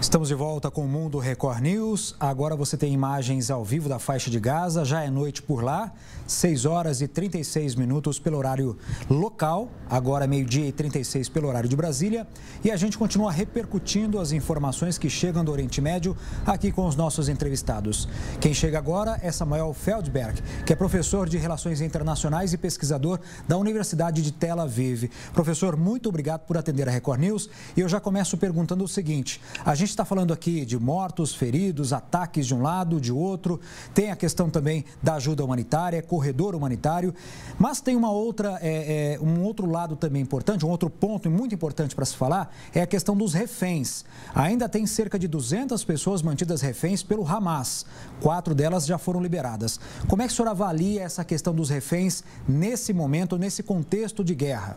Estamos de volta com o Mundo Record News. Agora você tem imagens ao vivo da faixa de Gaza. Já é noite por lá, 6 horas e 36 minutos pelo horário local. Agora meio-dia e 36 pelo horário de Brasília. E a gente continua repercutindo as informações que chegam do Oriente Médio aqui com os nossos entrevistados. Quem chega agora é Samuel Feldberg, que é professor de Relações Internacionais e pesquisador da Universidade de Tel Aviv. Professor, muito obrigado por atender a Record News. E eu já começo perguntando o seguinte: a gente está falando aqui de mortos, feridos, ataques de um lado, de outro. Tem a questão também da ajuda humanitária, corredor humanitário. Mas tem uma outra, é, é, um outro lado também importante, um outro ponto muito importante para se falar, é a questão dos reféns. Ainda tem cerca de 200 pessoas mantidas reféns pelo Hamas. Quatro delas já foram liberadas. Como é que o senhor avalia essa questão dos reféns nesse momento, nesse contexto de guerra?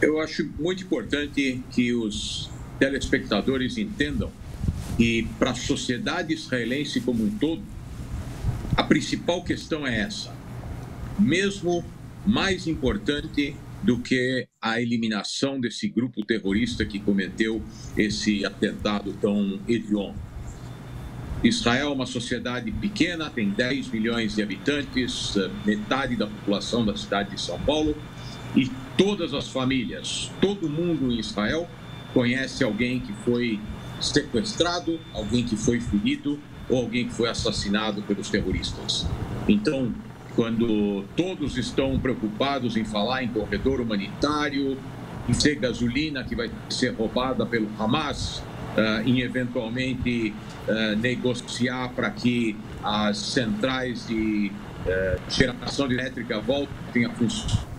Eu acho muito importante que os telespectadores entendam que, para a sociedade israelense como um todo, a principal questão é essa. Mesmo mais importante do que a eliminação desse grupo terrorista que cometeu esse atentado tão hediondo. Israel é uma sociedade pequena, tem 10 milhões de habitantes, metade da população da cidade de São Paulo, e todas as famílias, todo mundo em Israel conhece alguém que foi sequestrado, alguém que foi ferido ou alguém que foi assassinado pelos terroristas. Então, quando todos estão preocupados em falar em corredor humanitário, em ser gasolina que vai ser roubada pelo Hamas, uh, em eventualmente uh, negociar para que as centrais de uh, geração elétrica voltem a funcionar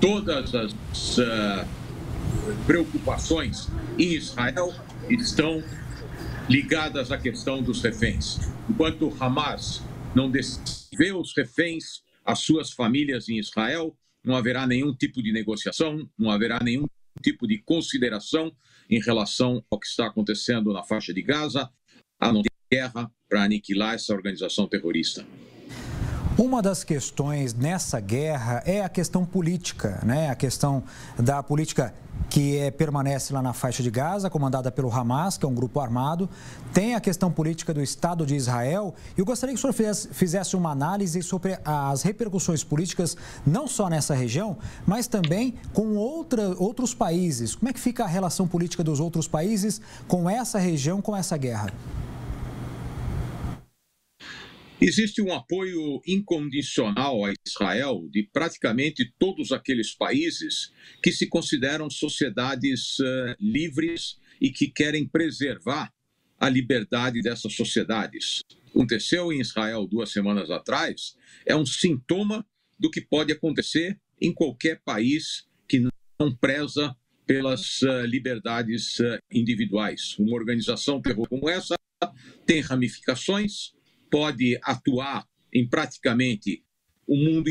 todas as uh, preocupações em Israel estão ligadas à questão dos reféns. Enquanto Hamas não vê os reféns, as suas famílias em Israel, não haverá nenhum tipo de negociação, não haverá nenhum tipo de consideração em relação ao que está acontecendo na faixa de Gaza, a não ter guerra para aniquilar essa organização terrorista. Uma das questões nessa guerra é a questão política, né? A questão da política que é, permanece lá na faixa de Gaza, comandada pelo Hamas, que é um grupo armado. Tem a questão política do Estado de Israel. Eu gostaria que o senhor fizesse, fizesse uma análise sobre as repercussões políticas, não só nessa região, mas também com outra, outros países. Como é que fica a relação política dos outros países com essa região, com essa guerra? Existe um apoio incondicional a Israel de praticamente todos aqueles países que se consideram sociedades uh, livres e que querem preservar a liberdade dessas sociedades. Aconteceu em Israel duas semanas atrás, é um sintoma do que pode acontecer em qualquer país que não preza pelas uh, liberdades uh, individuais. Uma organização terror como essa tem ramificações pode atuar em praticamente o mundo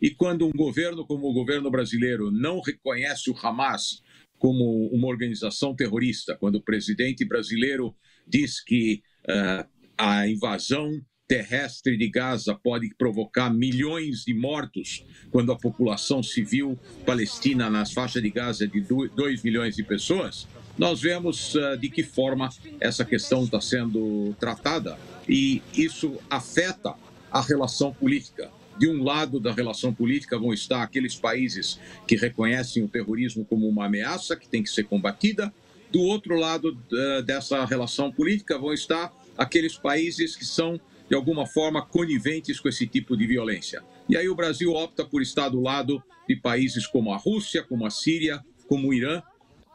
e quando um governo como o governo brasileiro não reconhece o Hamas como uma organização terrorista, quando o presidente brasileiro diz que uh, a invasão terrestre de Gaza pode provocar milhões de mortos, quando a população civil palestina nas faixas de Gaza é de 2 milhões de pessoas, nós vemos uh, de que forma essa questão está sendo tratada e isso afeta a relação política. De um lado da relação política vão estar aqueles países que reconhecem o terrorismo como uma ameaça que tem que ser combatida. Do outro lado uh, dessa relação política vão estar aqueles países que são, de alguma forma, coniventes com esse tipo de violência. E aí o Brasil opta por estar do lado de países como a Rússia, como a Síria, como o Irã.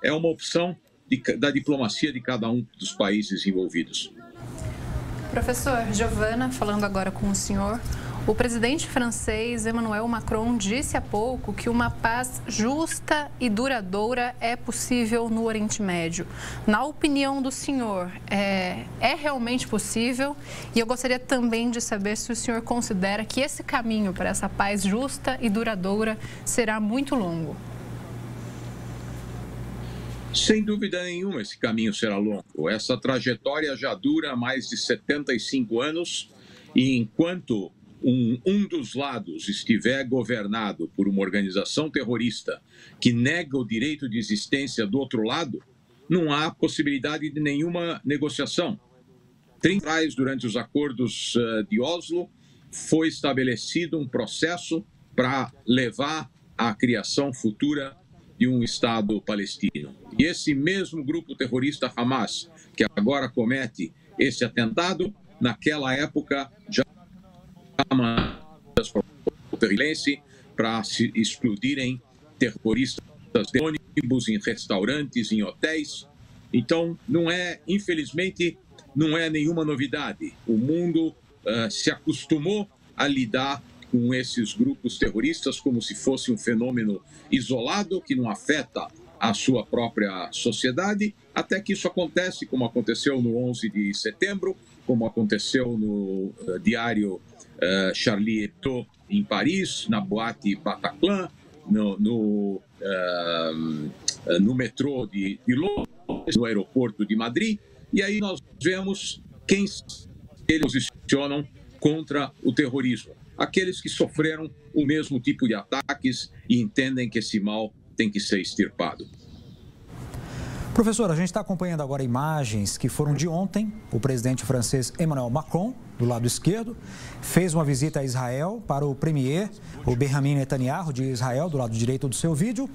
É uma opção de, da diplomacia de cada um dos países envolvidos. Professor Giovana, falando agora com o senhor. O presidente francês Emmanuel Macron disse há pouco que uma paz justa e duradoura é possível no Oriente Médio. Na opinião do senhor, é, é, realmente possível? E eu gostaria também de saber se o senhor considera que esse caminho para essa paz justa e duradoura será muito longo. Sem dúvida nenhuma, esse caminho será longo. Essa trajetória já dura mais de 75 anos e enquanto um, um dos lados estiver governado por uma organização terrorista que nega o direito de existência do outro lado, não há possibilidade de nenhuma negociação. Atrás, durante os acordos uh, de Oslo, foi estabelecido um processo para levar à criação futura de um Estado palestino. E esse mesmo grupo terrorista Hamas, que agora comete esse atentado, naquela época já israelense para se explodirem terroristas de ônibus em restaurantes, em hotéis. Então, não é, infelizmente, não é nenhuma novidade. O mundo uh, se acostumou a lidar com esses grupos terroristas como se fosse um fenômeno isolado que não afeta a sua própria sociedade, até que isso acontece, como aconteceu no 11 de setembro, como aconteceu no uh, diário uh, Charlie Hebdo em Paris, na boate Bataclan, no, no, uh, no metrô de, de Londres, no aeroporto de Madrid, e aí nós vemos quem eles posicionam contra o terrorismo. Aqueles que sofreram o mesmo tipo de ataques e entendem que esse mal tem que ser extirpado. Professor, a gente está acompanhando agora imagens que foram de ontem. O presidente francês Emmanuel Macron, do lado esquerdo, fez uma visita a Israel para o premier, o Benjamin Netanyahu, de Israel, do lado direito do seu vídeo.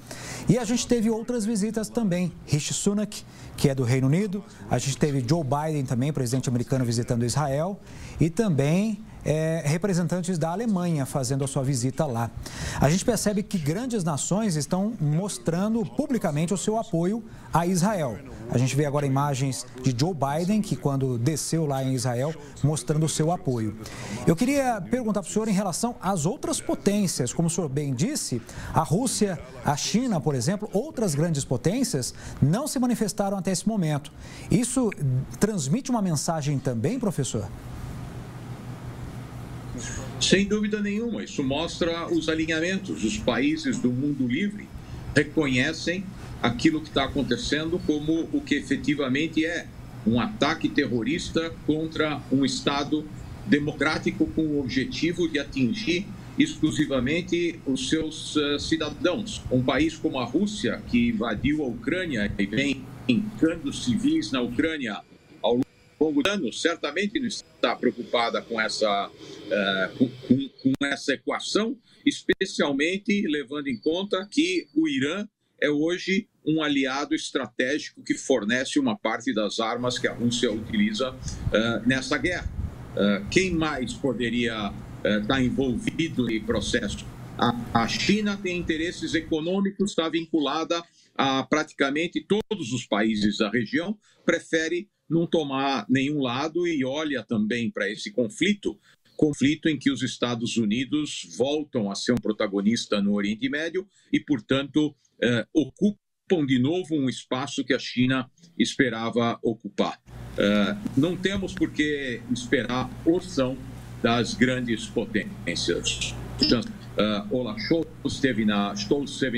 E a gente teve outras visitas também. Rishi Sunak, que é do Reino Unido. A gente teve Joe Biden também, presidente americano, visitando Israel. E também é, representantes da Alemanha fazendo a sua visita lá. A gente percebe que grandes nações estão mostrando publicamente o seu apoio a Israel. A gente vê agora imagens de Joe Biden, que quando desceu lá em Israel, mostrando o seu apoio. Eu queria perguntar para o senhor em relação às outras potências. Como o senhor bem disse, a Rússia, a China, por exemplo, outras grandes potências não se manifestaram até esse momento. Isso transmite uma mensagem também, professor? Sem dúvida nenhuma, isso mostra os alinhamentos. Os países do mundo livre reconhecem aquilo que está acontecendo como o que efetivamente é um ataque terrorista contra um Estado democrático com o objetivo de atingir exclusivamente os seus uh, cidadãos. Um país como a Rússia, que invadiu a Ucrânia e vem encando civis na Ucrânia longo certamente não está preocupada com essa, uh, com, com, essa equação, especialmente levando em conta que o Irã é hoje um aliado estratégico que fornece uma parte das armas que a Rússia utiliza uh, nessa guerra. Uh, quem mais poderia estar tá envolvido em processo? A, a China tem interesses econômicos, está vinculada a praticamente todos os países da região, prefere não tomar nenhum lado e olha também para esse conflito conflito em que os Estados Unidos voltam a ser um protagonista no Oriente Médio e, portanto, eh, ocupam de novo um espaço que a China esperava ocupar. Eh, não temos por que esperar porção das grandes potências. Eh, Olaf Scholz esteve, na,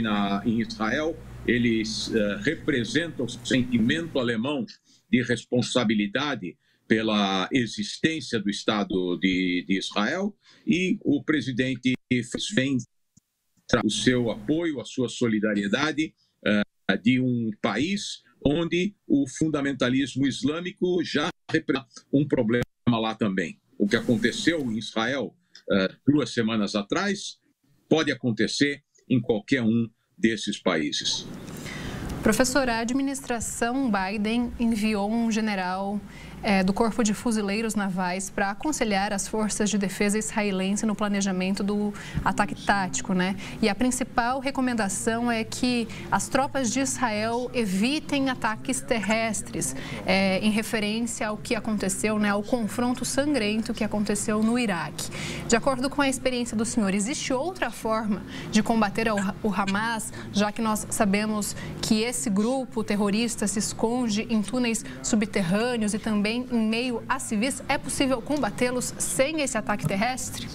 na, em Israel, eles uh, o sentimento alemão de responsabilidade pela existência do Estado de, de Israel e o presidente vem o seu apoio, a sua solidariedade uh, de um país onde o fundamentalismo islâmico já representa um problema lá também. O que aconteceu em Israel uh, duas semanas atrás pode acontecer em qualquer um desses países. Professor, a administração Biden enviou um general é, do Corpo de Fuzileiros Navais para aconselhar as forças de defesa israelense no planejamento do ataque tático, né? E a principal recomendação é que as tropas de Israel evitem ataques terrestres, é, em referência ao que aconteceu, né, ao confronto sangrento que aconteceu no Iraque. De acordo com a experiência do senhor, existe outra forma de combater o Hamas, já que nós sabemos que esse grupo terrorista se esconde em túneis subterrâneos e também também em meio a civis, é possível combatê-los sem esse ataque terrestre?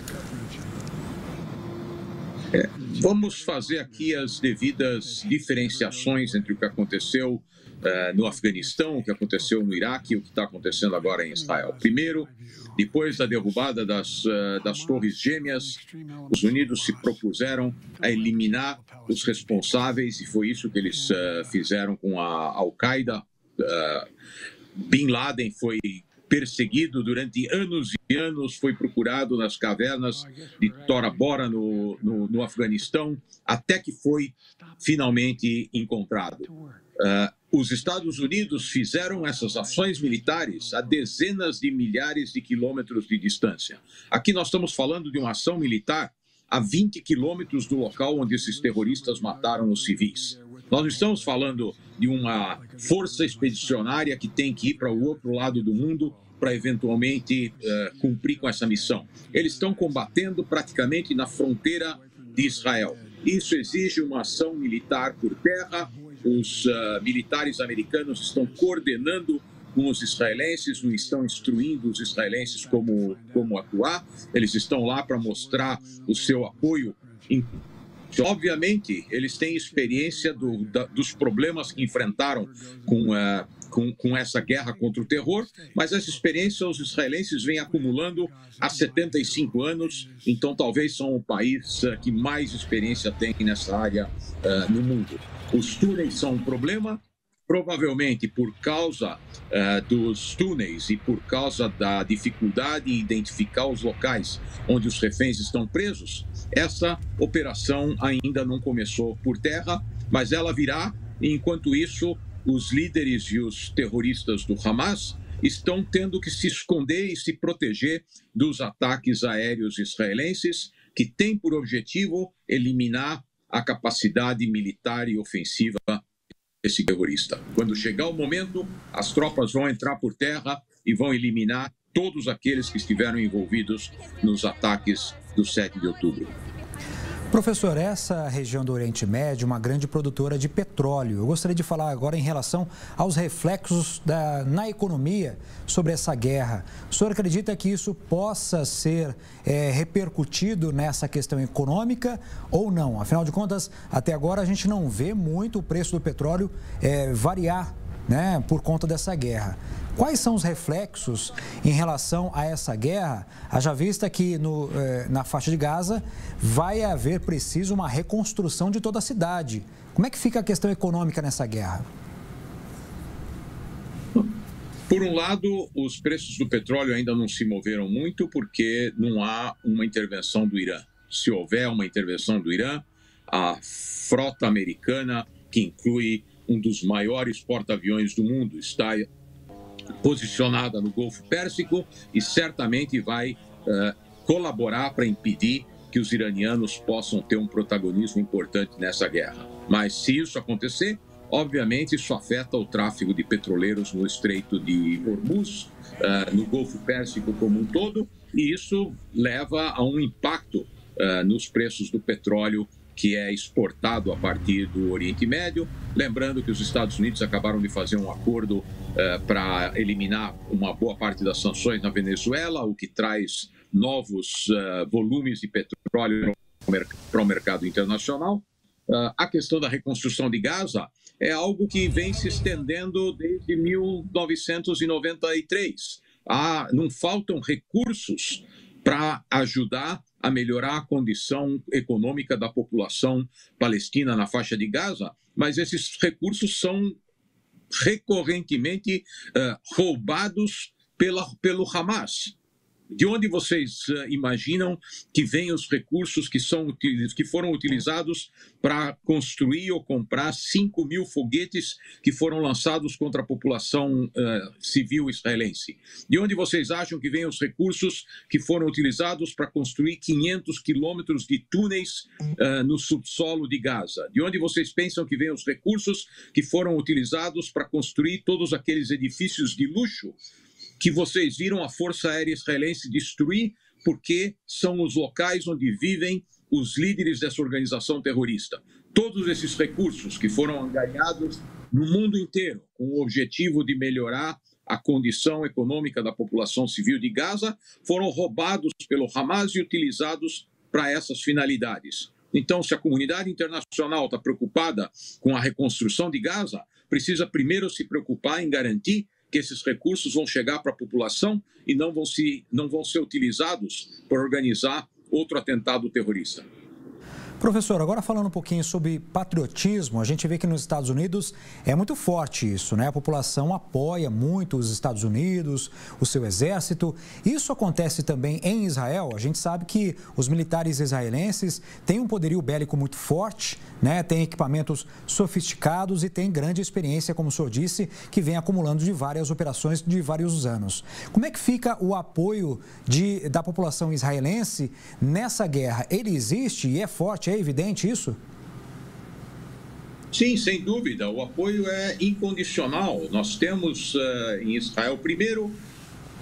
É, Vamos fazer aqui as devidas diferenciações entre o que aconteceu uh, no Afeganistão, o que aconteceu no Iraque e o que está acontecendo agora em Israel. Primeiro, depois da derrubada das, uh, das Torres Gêmeas, os Unidos se propuseram a eliminar os responsáveis, e foi isso que eles uh, fizeram com a Al-Qaeda. Bin Laden foi perseguido durante anos e anos, foi procurado nas cavernas de Tora Bora, no, no, no Afeganistão, até que foi finalmente encontrado. Uh, os Estados Unidos fizeram essas ações militares a dezenas de milhares de quilômetros de distância. Aqui nós estamos falando de uma ação militar a 20 quilômetros do local onde esses terroristas mataram os civis. Nós não estamos falando de uma força expedicionária que tem que ir para o outro lado do mundo para eventualmente uh, cumprir com essa missão. Eles estão combatendo praticamente na fronteira de Israel. Isso exige uma ação militar por terra. Os uh, militares americanos estão coordenando com os israelenses, não estão instruindo os israelenses como, como atuar. Eles estão lá para mostrar o seu apoio Obviamente, eles têm experiência do, da, dos problemas que enfrentaram com, uh, com, com, essa guerra contra o terror, mas essa experiência os israelenses vêm acumulando há 75 anos, então talvez são o país uh, que mais experiência tem nessa área uh, no mundo. Os túneis são um problema, provavelmente por causa uh, dos túneis e por causa da dificuldade em identificar os locais onde os reféns estão presos, essa operação ainda não começou por terra, mas ela virá. Enquanto isso, os líderes e os terroristas do Hamas estão tendo que se esconder e se proteger dos ataques aéreos israelenses, que têm por objetivo eliminar a capacidade militar e ofensiva esse terrorista. Quando chegar o momento, as tropas vão entrar por terra e vão eliminar todos aqueles que estiveram envolvidos nos ataques do 7 de outubro. Professor, essa região do Oriente Médio é uma grande produtora de petróleo. Eu gostaria de falar agora em relação aos reflexos da, na economia sobre essa guerra. O senhor acredita que isso possa ser é, repercutido nessa questão econômica ou não? Afinal de contas, até agora a gente não vê muito o preço do petróleo é, variar né, por conta dessa guerra. Quais são os reflexos em relação a essa guerra? Haja vista que no, eh, na faixa de Gaza vai haver preciso uma reconstrução de toda a cidade. Como é que fica a questão econômica nessa guerra? Por um lado, os preços do petróleo ainda não se moveram muito porque não há uma intervenção do Irã. Se houver uma intervenção do Irã, a frota americana, que inclui um dos maiores porta-aviões do mundo, está posicionada no Golfo Pérsico e certamente vai uh, colaborar para impedir que os iranianos possam ter um protagonismo importante nessa guerra. Mas se isso acontecer, obviamente isso afeta o tráfego de petroleiros no Estreito de Hormuz, uh, no Golfo Pérsico como um todo, e isso leva a um impacto uh, nos preços do petróleo que é exportado a partir do Oriente Médio. Lembrando que os Estados Unidos acabaram de fazer um acordo uh, para eliminar uma boa parte das sanções na Venezuela, o que traz novos uh, volumes de petróleo para o mercado internacional. Uh, a questão da reconstrução de Gaza é algo que vem se estendendo desde 1993. Ah, não faltam recursos para ajudar a melhorar a condição econômica da população palestina na faixa de Gaza, mas esses recursos são recorrentemente uh, roubados pela, pelo Hamas. De onde vocês uh, imaginam que vêm os recursos que, são, que foram utilizados para construir ou comprar 5 mil foguetes que foram lançados contra a população uh, civil israelense? De onde vocês acham que vêm os recursos que foram utilizados para construir 500 quilômetros de túneis uh, no subsolo de Gaza? De onde vocês pensam que vêm os recursos que foram utilizados para construir todos aqueles edifícios de luxo que vocês viram a Força Aérea Israelense destruir, porque são os locais onde vivem os líderes dessa organização terrorista. Todos esses recursos que foram ganhados no mundo inteiro com o objetivo de melhorar a condição econômica da população civil de Gaza foram roubados pelo Hamas e utilizados para essas finalidades. Então, se a comunidade internacional está preocupada com a reconstrução de Gaza, precisa primeiro se preocupar em garantir que esses recursos vão chegar para a população e não vão, se, não vão ser utilizados para organizar outro atentado terrorista. Professor, agora falando um pouquinho sobre patriotismo, a gente vê que nos Estados Unidos é muito forte isso, né? A população apoia muito os Estados Unidos, o seu exército. Isso acontece também em Israel. A gente sabe que os militares israelenses têm um poderio bélico muito forte, né? Têm equipamentos sofisticados e têm grande experiência, como o senhor disse, que vem acumulando de várias operações de vários anos. Como é que fica o apoio de, da população israelense nessa guerra? Ele existe e é forte? É evidente isso? Sim, sem dúvida. O apoio é incondicional. Nós temos uh, em Israel, primeiro,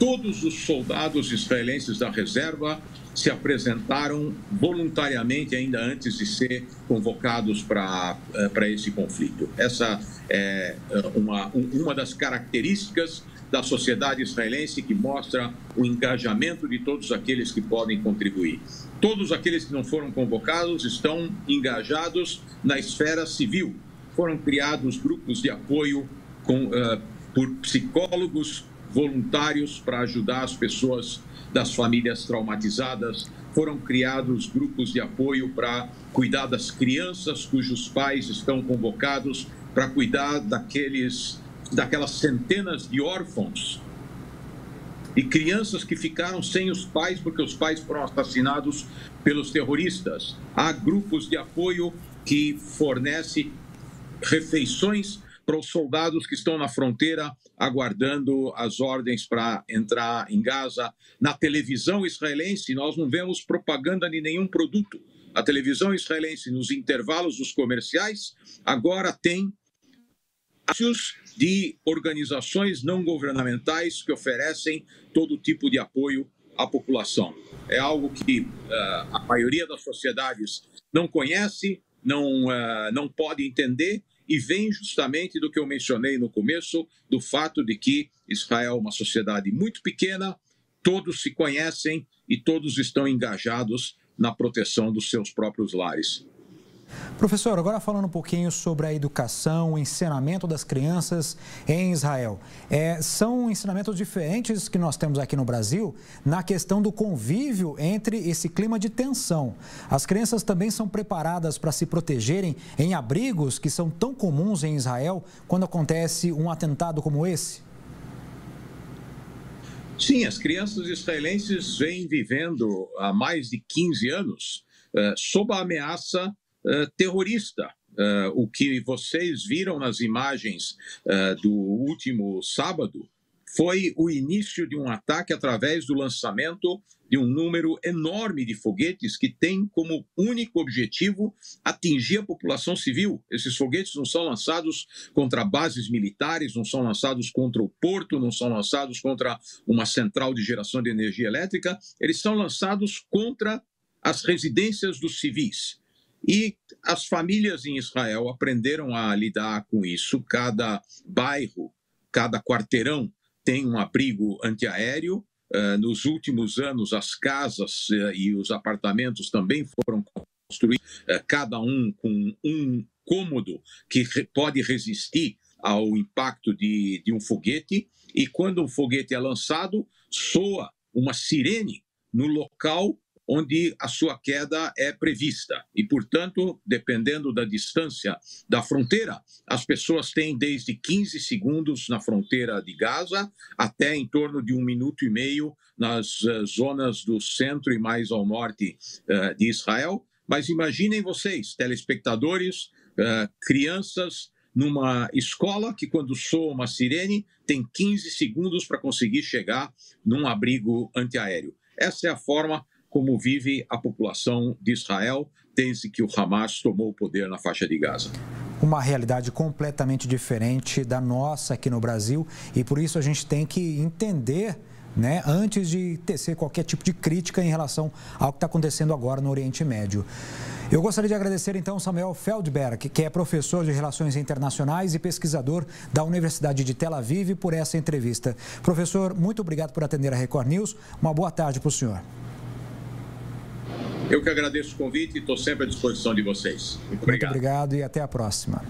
todos os soldados israelenses da reserva se apresentaram voluntariamente ainda antes de ser convocados para uh, esse conflito. Essa é uh, uma, uma das características da sociedade israelense que mostra o engajamento de todos aqueles que podem contribuir. Todos aqueles que não foram convocados estão engajados na esfera civil. Foram criados grupos de apoio com, uh, por psicólogos voluntários para ajudar as pessoas das famílias traumatizadas. Foram criados grupos de apoio para cuidar das crianças cujos pais estão convocados, para cuidar daqueles, daquelas centenas de órfãos e crianças que ficaram sem os pais porque os pais foram assassinados pelos terroristas. Há grupos de apoio que fornecem refeições para os soldados que estão na fronteira aguardando as ordens para entrar em Gaza. Na televisão israelense, nós não vemos propaganda de nenhum produto. A televisão israelense, nos intervalos dos comerciais, agora tem de organizações não governamentais que oferecem todo tipo de apoio à população. É algo que uh, a maioria das sociedades não conhece, não, uh, não pode entender e vem justamente do que eu mencionei no começo, do fato de que Israel é uma sociedade muito pequena, todos se conhecem e todos estão engajados na proteção dos seus próprios lares. Professor, agora falando um pouquinho sobre a educação, o ensinamento das crianças em Israel. É, são ensinamentos diferentes que nós temos aqui no Brasil na questão do convívio entre esse clima de tensão. As crianças também são preparadas para se protegerem em abrigos que são tão comuns em Israel quando acontece um atentado como esse? Sim, as crianças israelenses vêm vivendo há mais de 15 anos uh, sob a ameaça eh, terrorista. Uh, o que vocês viram nas imagens uh, do último sábado foi o início de um ataque através do lançamento de um número enorme de foguetes que tem como único objetivo atingir a população civil. Esses foguetes não são lançados contra bases militares, não são lançados contra o porto, não são lançados contra uma central de geração de energia elétrica, eles são lançados contra as residências dos civis. E as famílias em Israel aprenderam a lidar com isso. Cada bairro, cada quarteirão tem um abrigo antiaéreo. Uh, nos últimos anos, as casas uh, e os apartamentos também foram construídos, uh, cada um com um cômodo que pode resistir ao impacto de, de um foguete. E quando um foguete é lançado, soa uma sirene no local onde a sua queda é prevista. E, portanto, dependendo da distância da fronteira, as pessoas têm desde 15 segundos na fronteira de Gaza até em torno de um minuto e meio nas uh, zonas do centro e mais ao norte uh, de Israel. Mas imaginem vocês, telespectadores, uh, crianças, numa escola que, quando soa uma sirene, tem 15 segundos para conseguir chegar num abrigo antiaéreo. Essa é a forma como vive a população de Israel desde que o Hamas tomou o poder na faixa de Gaza. Uma realidade completamente diferente da nossa aqui no Brasil e por isso a gente tem que entender. Né, antes de tecer qualquer tipo de crítica em relação ao que está acontecendo agora no Oriente Médio. Eu gostaria de agradecer então Samuel Feldberg, que é professor de Relações Internacionais e pesquisador da Universidade de Tel Aviv, por essa entrevista. Professor, muito obrigado por atender a Record News. Uma boa tarde para o senhor. Eu que agradeço o convite e estou sempre à disposição de vocês. Muito obrigado. Muito obrigado e até a próxima.